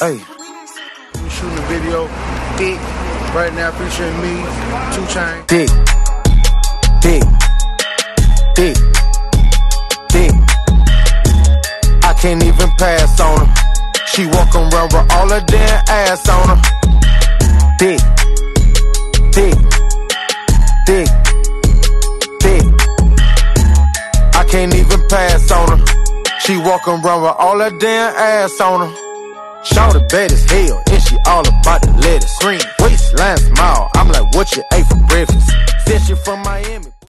Hey. We shooting a video. Dick. Right now featuring me, 2 Chainz. Dick. Dick. Dick. Dick. I can't even pass on her. She walk around with all her damn ass on her. Dick. Dick. Dick. Dick. I can't even pass on her. She walk around with all her damn ass on her. Shout the bad as hell, and she all about the lettuce. Green waistline smile, I'm like, what you ate for breakfast? Said she from Miami.